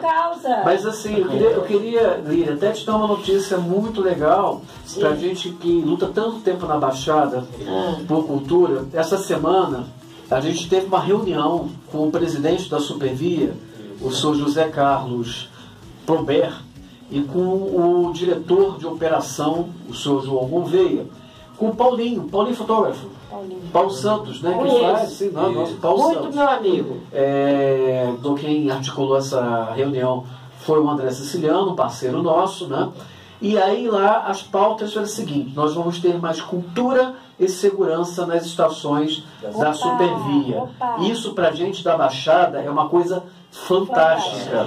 causa. Mas assim, eu queria, eu queria até te dar uma notícia muito legal pra gente que luta tanto tempo na Baixada por cultura. Essa semana a gente teve uma reunião com o presidente da Supervia, o senhor José Carlos Probert, e com o diretor de operação, o senhor João Gouveia, com o Paulinho, Paulinho fotógrafo. Paulinho. Paulo Santos, né? Que faz, sim, não, nosso Paulo Muito Santos. meu amigo. É, do quem articulou essa reunião foi o André Siciliano, parceiro nosso, né? E aí lá as pautas foram as seguintes: nós vamos ter mais cultura e segurança nas estações da Opa, Supervia. opa. Isso pra gente da Baixada é uma coisa fantástica.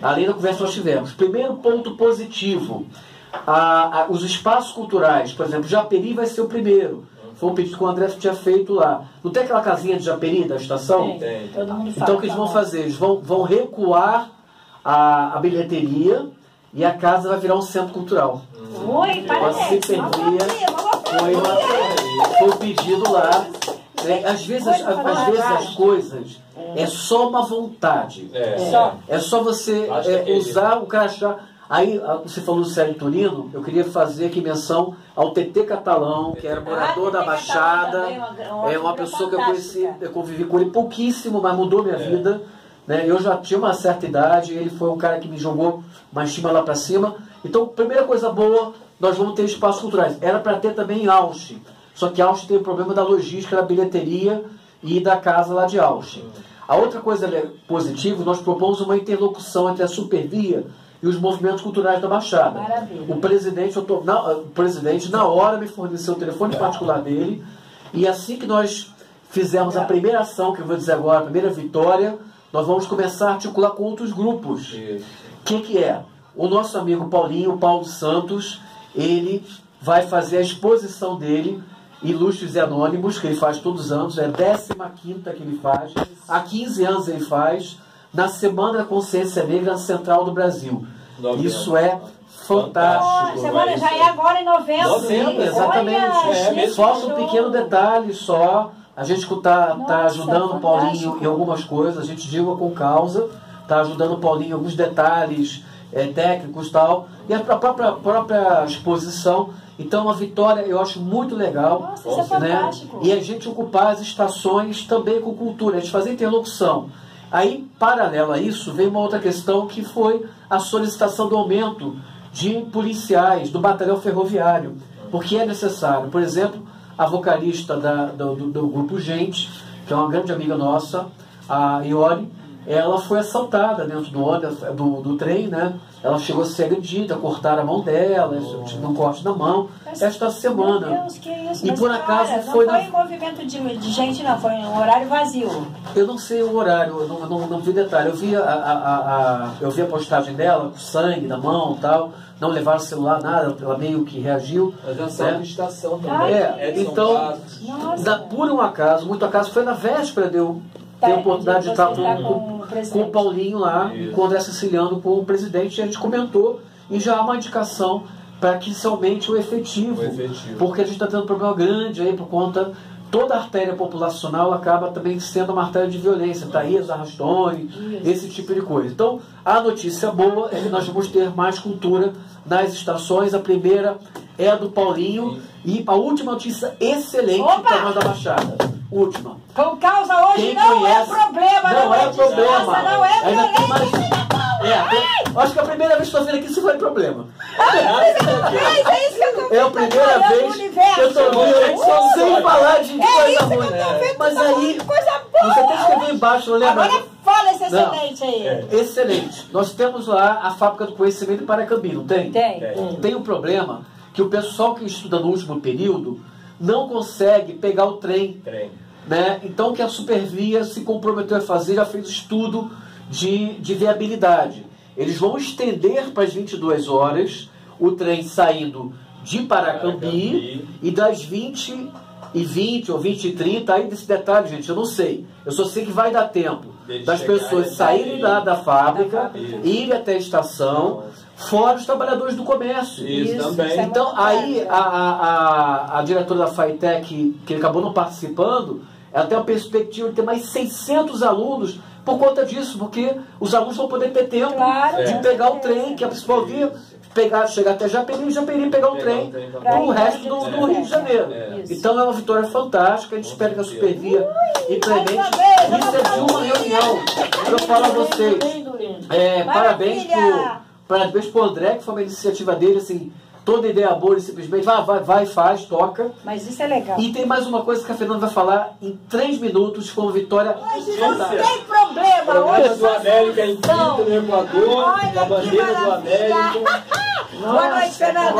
Além da conversa que nós tivemos. Primeiro ponto positivo: a- a- os espaços culturais, por exemplo, Japeri vai ser o primeiro. Foi um pedido que o André tinha feito lá. Não tem aquela casinha de Japeri da estação? Tem, Todo mundo fala. Então o que eles vão tá fazer? Eles vão, vão recuar a, a bilheteria e a casa vai virar um centro cultural. bom. Oi, parabéns. Uma Foi, uma, foi o pedido lá. né? Às vezes, as, às vezes as coisas é só uma vontade. É. Só. É só você é, é usar o crachá. Aí, a- você falou do Célio Turino, eu queria fazer aqui menção ao TT Catalão, que era morador Ah, da Baixada. Também, uma- uma É uma pessoa que eu conheci, fantástica. eu convivi com ele pouquíssimo, mas mudou minha vida. Né? Eu já tinha uma certa idade, ele foi um cara que me jogou uma estima lá pra cima. Então, primeira coisa boa, nós vamos ter espaços culturais. Era para ter também em Ausch. Só que Ausch tem o problema da logística, da bilheteria e da casa lá de Ausch. A outra coisa positiva, nós propomos uma interlocução entre a Supervia e os movimentos culturais da Baixada. Maravilha. O presidente, eu tô- na, o presidente, na hora, me forneceu o telefone particular dele. E assim que nós fizermos a primeira ação, que eu vou dizer agora, a primeira vitória, nós vamos começar a articular com outros grupos. O que, que é? O nosso amigo Paulinho, Paulo Santos, ele vai fazer a exposição dele, Ilustres e Anônimos, que ele faz todos os anos, é a 15 que ele faz, há 15 anos ele faz, na Semana da Consciência Negra Central do Brasil. Novembro. Isso é fantástico. semana já é agora em novembro. Novembro, Sim, exatamente. Olha, É, mesmo. Falta um show. pequeno detalhe só. A gente está Nossa, ajudando o Paulinho em algumas coisas, a gente diga com causa, está ajudando o Paulinho em alguns detalhes eh, técnicos e tal. E a própria, própria exposição. Então, uma vitória eu acho muito legal. Nossa, isso é né? fantástico. E a gente ocupar as estações também com cultura, a gente fazer interlocução. Aí, paralelo a isso, veio uma outra questão que foi a solicitação do aumento de policiais do batalhão ferroviário, porque é necessário. Por exemplo, a vocalista da- do, do- do grupo Gente, que é uma grande amiga nossa, a Iori, ela foi assaltada dentro do, ônibus- do, do trem, né? Ela chegou a ser agredida, cortaram a mão dela, tive um corte na mão, Mas, esta semana. Meu Deus, que isso. E Mas, por acaso cara, foi Não na- foi movimento de, de gente, não. Foi um horário vazio. Eu não sei o horário, eu não, não, não vi detalhe. Eu vi a, a, a, a- eu vi a postagem dela, com sangue na mão e tal. Não levaram celular, nada, ela meio que reagiu. Mas sabe né? de estação Ai, também. É, Edson então. Da, por um acaso, muito acaso, foi na véspera de eu ter Tá, a oportunidade de estar você com, estar com com, o com o Paulinho lá, Isso. com o André Siciliano, com o presidente, e a gente comentou e já há uma indicação para que se aumente o efetivo. O efetivo. Porque a gente está tendo um problema grande aí por conta. Toda a artéria populacional acaba também sendo uma artéria de violência, Thaís, arrastões, esse tipo de coisa. Então, a notícia boa é que nós vamos ter mais cultura nas estações. A primeira é a do Paulinho. E a última notícia excelente para nós da Baixada. Última. Com causa hoje Quem não conhece- é problema. Não, é desgraça, problema. Não é violência. mais. É, tem- acho que é a primeira vez que estou vindo aqui isso foi problema. Mas é isso que eu tô vendo. É a primeira Olhando vez que eu estou vindo sem falar de É coisa isso que ruim. eu vendo. Mas tá aí, Coisa boa. você tem que escrever embaixo, não lembra? Agora fala esse Não. excelente aí. É. Excelente. Nós temos lá a fábrica do conhecimento em Paracambi, não tem? Tem. Tem. Tem um problema que o pessoal que estuda no último período não consegue pegar o trem Trem. né? Então o que a Supervia se comprometeu a fazer, já fez estudo de, de viabilidade. Eles vão estender para as 22 horas o trem saindo de Paracambi, Paracambi. e das 20 e 20 ou 20 e 30, aí desse detalhe, gente, eu não sei. Eu só sei que vai dar tempo das pessoas saírem da, da fábrica, irem até a estação, fora os trabalhadores do comércio. Isso, Isso, também. isso é Então, muito aí bacana. a, a, a, a diretora da FAITEC, que acabou não participando, ela tem uma perspectiva de ter mais 600 alunos por conta disso, porque os alunos vão poder ter tempo Claro. de É. pegar o trem, que é a principal via, pegar, chegar até Japeri e Japeri pegar o Pegar trem o trem para o resto do, do Rio de Janeiro. É. Então é uma vitória fantástica, a gente espera que a Supervia implemente. Isso é de uma reunião. Eu falo a vocês. É, parabéns pro, parabéns pro André, que foi uma iniciativa dele, assim, toda ideia boa, ele simplesmente vai, vai, vai, faz, toca. Mas isso é legal. E tem mais uma coisa que a Fernanda vai falar em três minutos, foi uma vitória Mas não tem problema. Programa Hoje do América em Quito, no Equador, com bandeira do. América. Boa noite, Fernanda.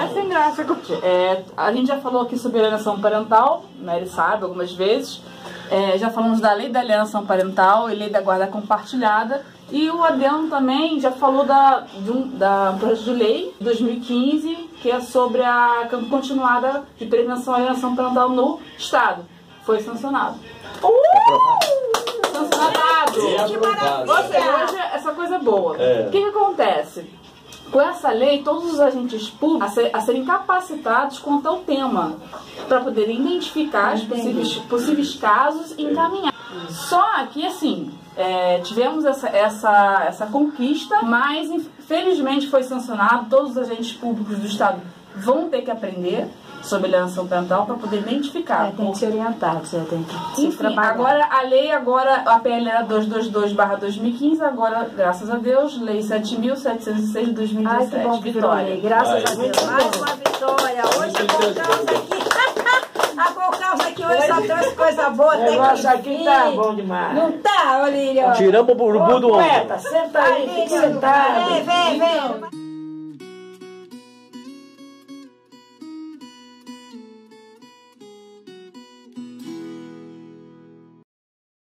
É sem graça. É, a gente já falou aqui sobre alienação parental, né, ele sabe algumas vezes. É, já falamos da lei da alienação parental e lei da guarda compartilhada. E o Adriano também já falou da, de um, da um projeto de lei 2015, que é sobre a campanha continuada de prevenção à alienação parental no Estado. Foi sancionado. Sancionado! Que aprovado. Ou seja, maravilha. hoje essa coisa é boa. É. O que, que acontece? Com essa lei, todos os agentes públicos a, ser- a serem capacitados quanto ao tema, para poderem identificar os possíveis, possíveis casos e encaminhar. Só que, assim, é, tivemos essa, essa, essa conquista, mas infelizmente foi sancionado, todos os agentes públicos do Estado vão ter que aprender sobre alienação parental para poder identificar. É, tem que se orientar, você tem que se Enfim, trabalhar. agora a lei, agora a PL era 222-2015, agora, graças a Deus, lei 7.706 de 2017. Ai, que bom que Vitória. lei. Graças Ai, a Deus. Mais bom. uma vitória. Hoje a Concausa aqui. A Concausa aqui hoje só trouxe coisa boa. Tem que aqui tá bom demais. Não tá, Olírio? Tiramos o urubu do ombro. senta aí, tem que sentar. Vem, vem, vem.